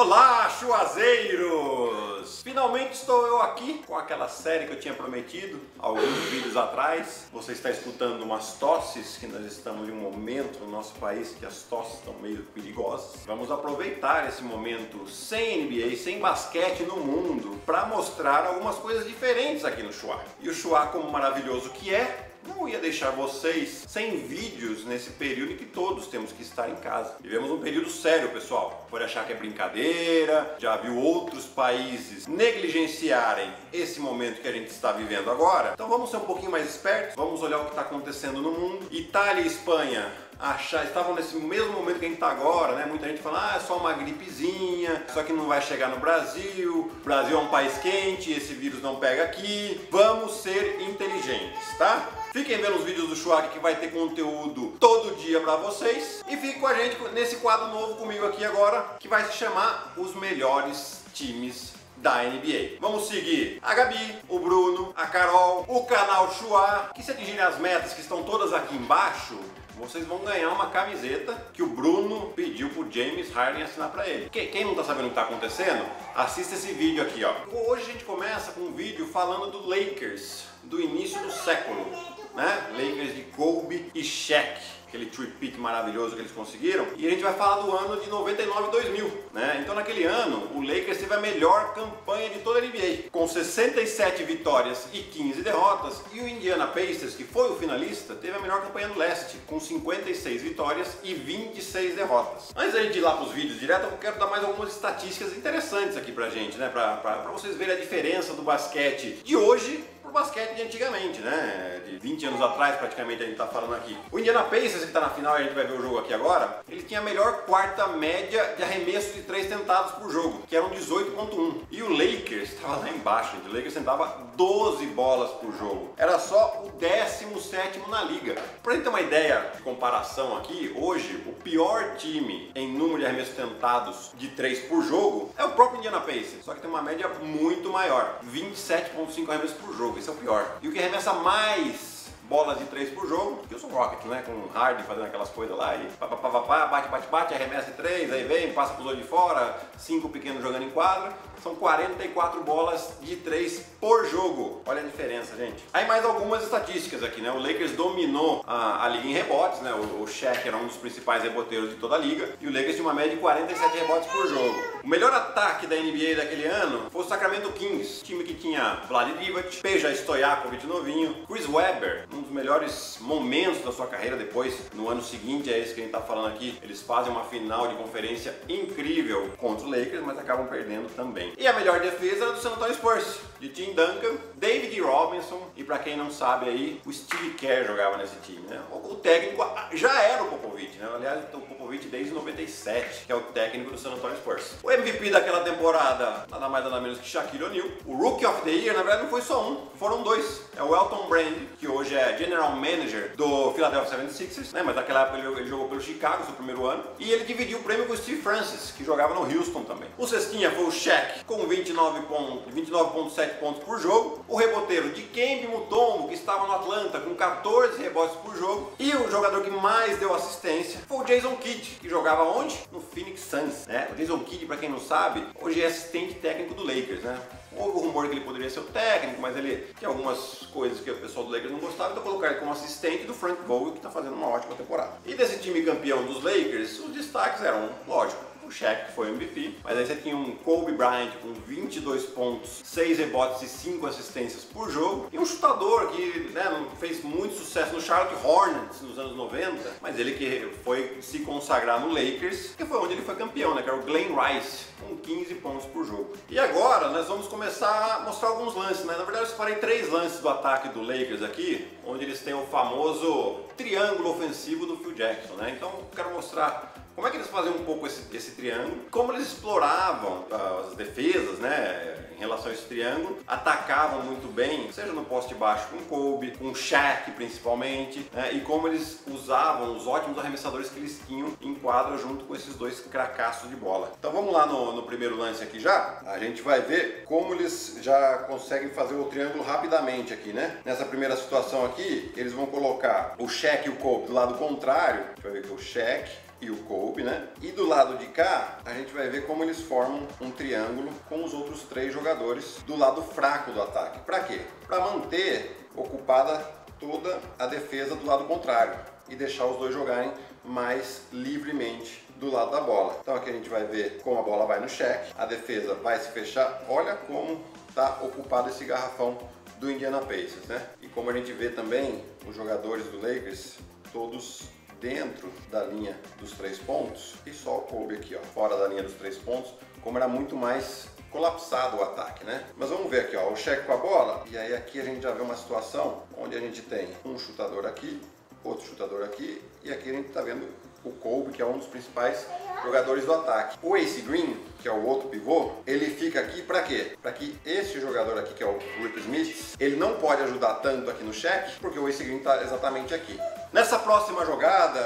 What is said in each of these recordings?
Olá, chuazeiros! Finalmente estou eu aqui com aquela série que eu tinha prometido alguns vídeos atrás. Você está escutando umas tosses, que nós estamos em um momento no nosso país que as tosses estão meio perigosas. Vamos aproveitar esse momento sem NBA, sem basquete no mundo, para mostrar algumas coisas diferentes aqui no Chua. E o Chua, como maravilhoso que é, não ia deixar vocês sem vídeos nesse período em que todos temos que estar em casa. Vivemos um período sério, pessoal. Pode achar que é brincadeira, já viu outros países negligenciarem esse momento que a gente está vivendo agora. Então vamos ser um pouquinho mais espertos, vamos olhar o que está acontecendo no mundo. Itália e Espanha achar, estavam nesse mesmo momento que a gente está agora, né? Muita gente fala, ah, é só uma gripezinha, só que não vai chegar no Brasil, o Brasil é um país quente, esse vírus não pega aqui. Vamos ser inteligentes, tá? Fiquem vendo os vídeos do Schwag que vai ter conteúdo todo dia para vocês. E fique com a gente nesse quadro novo comigo aqui agora, que vai se chamar Os Melhores Times da NBA. Vamos seguir a Gabi, o Bruno, a Carol, o canal Chua, que se atingirem as metas que estão todas aqui embaixo, vocês vão ganhar uma camiseta que o Bruno pediu pro James Harden assinar para ele. Quem não tá sabendo o que tá acontecendo, assista esse vídeo aqui, ó. Hoje a gente começa com um vídeo falando do Lakers, do início do século né? Lakers de Kobe e Shaq aquele tripit maravilhoso que eles conseguiram. E a gente vai falar do ano de 99 2000, né? Então naquele ano, o Lakers teve a melhor campanha de toda a NBA, com 67 vitórias e 15 derrotas, e o Indiana Pacers, que foi o finalista, teve a melhor campanha no leste, com 56 vitórias e 26 derrotas. Antes da gente ir lá para os vídeos direto, eu quero dar mais algumas estatísticas interessantes aqui pra gente, né? Pra vocês verem a diferença do basquete de hoje pro basquete de antigamente, né? De 20 anos atrás, praticamente, a gente tá falando aqui. O Indiana Pacers, que tá na final, a gente vai ver o jogo aqui agora, ele tinha a melhor quarta média de arremesso de três tentados por jogo, que eram 18.1. E o Lakers estava lá embaixo, gente. o Lakers tentava 12 bolas por jogo. Era só o 17 na liga. Pra gente ter uma ideia de comparação aqui, hoje, o pior time em número de arremessos tentados de 3 por jogo é o próprio Indiana Pacers, só que tem uma média muito maior, 27.5 arremessos por jogo esse é o pior. E o que arremessa mais bolas de três por jogo, porque eu sou Rocket, né? Com o Harden fazendo aquelas coisas lá e pá, pá, pá, pá, bate, bate, bate, arremessa de três, aí vem, passa pro de fora, cinco pequenos jogando em quadra. São 44 bolas de 3 por jogo. Olha a diferença, gente. Aí mais algumas estatísticas aqui, né? O Lakers dominou a, a liga em rebotes, né? O, o Shaq era um dos principais reboteiros de toda a liga. E o Lakers tinha uma média de 47 rebotes por jogo. O melhor ataque da NBA daquele ano foi o Sacramento Kings. Time que tinha Vlad Divac, Peja Stojakovic novinho, Chris Webber, um dos melhores momentos da sua carreira depois, no ano seguinte, é esse que a gente tá falando aqui. Eles fazem uma final de conferência incrível contra o Lakers, mas acabam perdendo também. E a melhor defesa era do San Antonio Spurs, de Tim Duncan, David Robinson e para quem não sabe aí, o Steve Kerr jogava nesse time, né? O técnico já era o Popovich, né? Aliás, o Popovich desde 97, que é o técnico do San Antonio Spurs. O MVP daquela temporada, nada mais nada menos que Shaquille O'Neal. O Rookie of the Year, na verdade, não foi só um, foram dois. É o Elton Brand, que hoje é General Manager do Philadelphia 76ers, né? Mas naquela época ele, ele jogou pelo Chicago, seu primeiro ano. E ele dividiu o prêmio com o Steve Francis, que jogava no Houston também. O cestinha foi o Shaq, com 29,7 pontos, 29 pontos por jogo. O reboteiro de Kembe Mutombo, que estava no Atlanta com 14 rebotes por jogo. E o jogador que mais deu assistência foi o Jason Kidd, que jogava onde? No Phoenix Suns. Né? O Jason Kidd, para quem não sabe, hoje é assistente técnico do Lakers. Né? Houve o rumor que ele poderia ser o técnico, mas ele tinha algumas coisas que o pessoal do Lakers não gostava, então colocaram ele como assistente do Frank Vogel, que está fazendo uma ótima temporada. E desse time campeão dos Lakers, os destaques eram, lógico, o Shaq que foi MVP, mas aí você tinha um Kobe Bryant com 22 pontos, 6 rebotes e 5 assistências por jogo, e um chutador que né, fez muito sucesso no Charlotte Hornets nos anos 90, mas ele que foi se consagrar no Lakers, que foi onde ele foi campeão, né, que era o Glenn Rice, com 15 pontos por jogo. E agora nós vamos começar a mostrar alguns lances, né? Na verdade eu separei três lances do ataque do Lakers aqui, onde eles têm o famoso triângulo ofensivo do Phil Jackson, né? Então eu quero mostrar como é que eles faziam um pouco esse, esse triângulo? Como eles exploravam ah, as defesas, né? Em relação a esse triângulo, atacavam muito bem, seja no poste baixo com Kobe, com Shaq principalmente, né? e como eles usavam os ótimos arremessadores que eles tinham em quadra junto com esses dois cracassos de bola. Então vamos lá no, no primeiro lance aqui já, a gente vai ver como eles já conseguem fazer o triângulo rapidamente aqui, né? Nessa primeira situação aqui, eles vão colocar o Shaq e o Kobe do lado contrário, deixa eu ver aqui, o Shaq e o Kobe, né? E do lado de cá, a gente vai ver como eles formam um triângulo com os outros três jogadores do lado fraco do ataque. Para quê? Para manter ocupada toda a defesa do lado contrário e deixar os dois jogarem mais livremente do lado da bola. Então aqui a gente vai ver como a bola vai no cheque, a defesa vai se fechar. Olha como está ocupado esse garrafão do Indiana Pacers, né? E como a gente vê também os jogadores do Lakers todos dentro da linha dos três pontos e só Kobe aqui, ó, fora da linha dos três pontos, como era muito mais colapsado o ataque, né? Mas vamos ver aqui, ó, o cheque com a bola e aí aqui a gente já vê uma situação onde a gente tem um chutador aqui, outro chutador aqui e aqui a gente está vendo o Kobe, que é um dos principais jogadores do ataque. O Ace Green, que é o outro pivô, ele fica aqui para quê? Para que esse jogador aqui, que é o Rick Smith, ele não pode ajudar tanto aqui no cheque, porque o Ace Green está exatamente aqui. Nessa próxima jogada,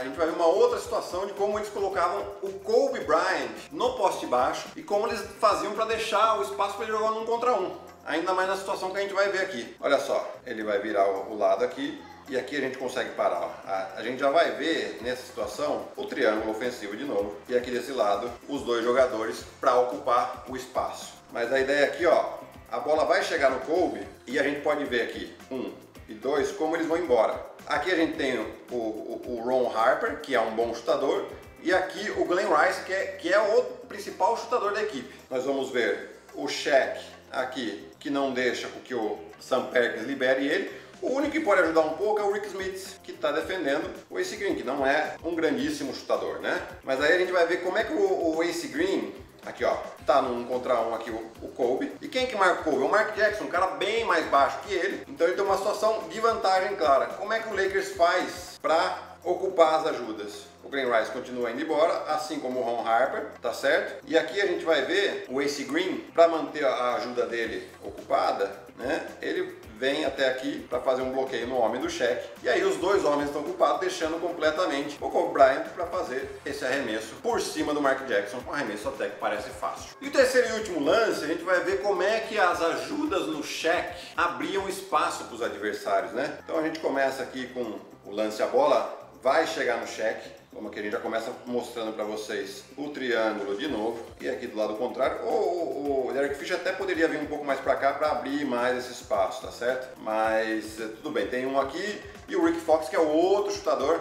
a gente vai ver uma outra situação de como eles colocavam o Kobe Bryant no poste baixo e como eles faziam para deixar o espaço para ele jogar um contra um. Ainda mais na situação que a gente vai ver aqui. Olha só, ele vai virar o lado aqui, e aqui a gente consegue parar. A, a, gente já vai ver nessa situação o triângulo ofensivo de novo. E aqui desse lado, os dois jogadores para ocupar o espaço. Mas a ideia aqui, ó, a bola vai chegar no Kobe e a gente pode ver aqui, um e dois, como eles vão embora. Aqui a gente tem o, o, o Ron Harper, que é um bom chutador, e aqui o Glenn Rice, que é, que é o principal chutador da equipe. Nós vamos ver o Shaq aqui, que não deixa que o Sam Perkins libere ele, o único que pode ajudar um pouco é o Rick Smith, que está defendendo o Ace Green, que não é um grandíssimo chutador, né? Mas aí a gente vai ver como é que o, o Ace Green Aqui ó, tá num contra um aqui o, o Kobe. E quem que marca o Kobe? O Mark Jackson, um cara bem mais baixo que ele. Então ele tem uma situação de vantagem clara. Como é que o Lakers faz para ocupar as ajudas? O Green Rice continua indo embora, assim como o Ron Harper, tá certo? E aqui a gente vai ver o Ace Green, para manter a ajuda dele ocupada, né? Ele vem até aqui para fazer um bloqueio no homem do cheque. E aí os dois homens estão ocupados, deixando completamente o Kobe Bryant para fazer esse arremesso por cima do Mark Jackson. Um arremesso até que parece fácil. E o terceiro e último lance, a gente vai ver como é que as ajudas no cheque abriam espaço para os adversários, né? Então a gente começa aqui com o lance a bola vai chegar no cheque, como aqui a gente já começa mostrando para vocês o triângulo de novo, e aqui do lado contrário, o, o Derek Fisher até poderia vir um pouco mais para cá para abrir mais esse espaço, tá certo? Mas eh, tudo bem, tem um aqui, e o Rick Fox que é o outro chutador,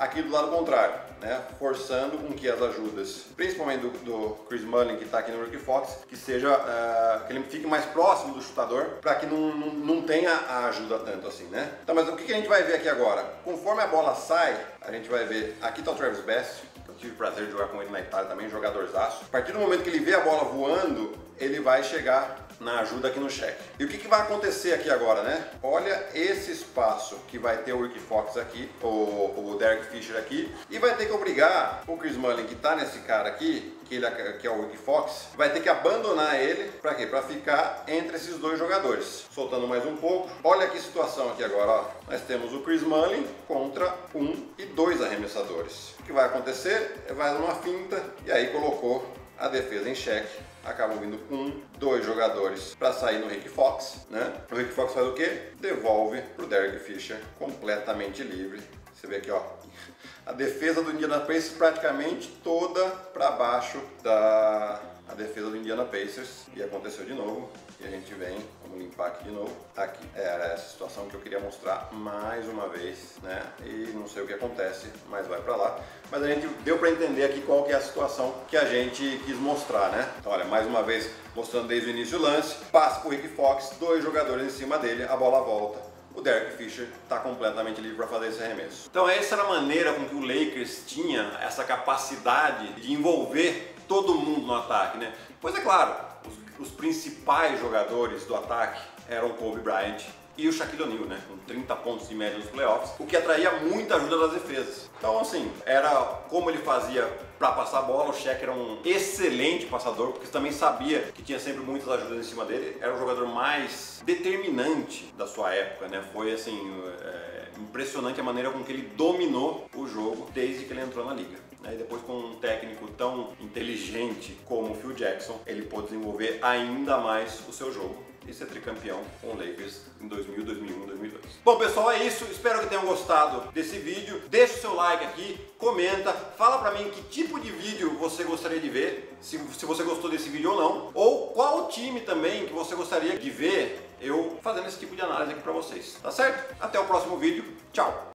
aqui do lado contrário, né? forçando com que as ajudas, principalmente do, do Chris Mullin que está aqui no Ricky Fox, que seja uh, que ele fique mais próximo do chutador para que não, não, não, tenha a ajuda tanto assim, né? Então, mas o que, que a gente vai ver aqui agora? Conforme a bola sai, a gente vai ver aqui está o Travis Best, tive o prazer de jogar com ele na Itália também, jogadorzaço. A partir do momento que ele vê a bola voando, ele vai chegar na ajuda aqui no cheque. E o que, que, vai acontecer aqui agora, né? Olha esse espaço que vai ter o Rick Fox aqui, o, o Derek Fisher aqui, e vai ter que obrigar o Chris Mullin, que tá nesse cara aqui, que, ele, que é o Rick Fox, vai ter que abandonar ele, para quê? Para ficar entre esses dois jogadores. Soltando mais um pouco. Olha que situação aqui agora, ó. Nós temos o Chris Mullin contra um e dois arremessadores. O que vai acontecer? Vai numa finta e aí colocou a defesa em xeque acabam vindo um, dois jogadores para sair no Rick Fox, né? O Rick Fox faz o quê? Devolve pro Derek Fisher completamente livre. Você vê aqui, ó, a defesa do Indiana Pacers praticamente toda para baixo da a defesa do Indiana Pacers. E aconteceu de novo e a gente vem, vamos limpar aqui de novo, aqui. Era essa situação que eu queria mostrar mais uma vez, né, e não sei o que acontece, mas vai para lá, mas a gente deu para entender aqui qual que é a situação que a gente quis mostrar, né, então olha, mais uma vez mostrando desde o início do lance, passa pro Rick Fox, dois jogadores em cima dele, a bola volta, o Derek Fisher está completamente livre para fazer esse arremesso. Então essa era a maneira com que o Lakers tinha essa capacidade de envolver todo mundo no ataque, né? Pois é claro, os, os principais jogadores do ataque eram Kobe Bryant e o Shaquille O'Neal, né, com 30 pontos de média nos playoffs, o que atraía muita ajuda das defesas. Então, assim, era como ele fazia para passar a bola, o Shaq era um excelente passador, porque também sabia que tinha sempre muitas ajudas em cima dele, era o jogador mais determinante da sua época, né, foi assim, é, impressionante a maneira com que ele dominou o jogo desde que ele entrou na liga. Né? E depois com um técnico tão inteligente como o Phil Jackson, ele pôde desenvolver ainda mais o seu jogo e ser tricampeão com o Lakers em 2000, 2001, 2002. Bom pessoal, é isso. Espero que tenham gostado desse vídeo. Deixa o seu like aqui, comenta, fala pra mim que tipo de vídeo você gostaria de ver, se, se você gostou desse vídeo ou não, ou qual time também que você gostaria de ver eu fazendo esse tipo de análise aqui pra vocês. Tá certo? Até o próximo vídeo. Tchau!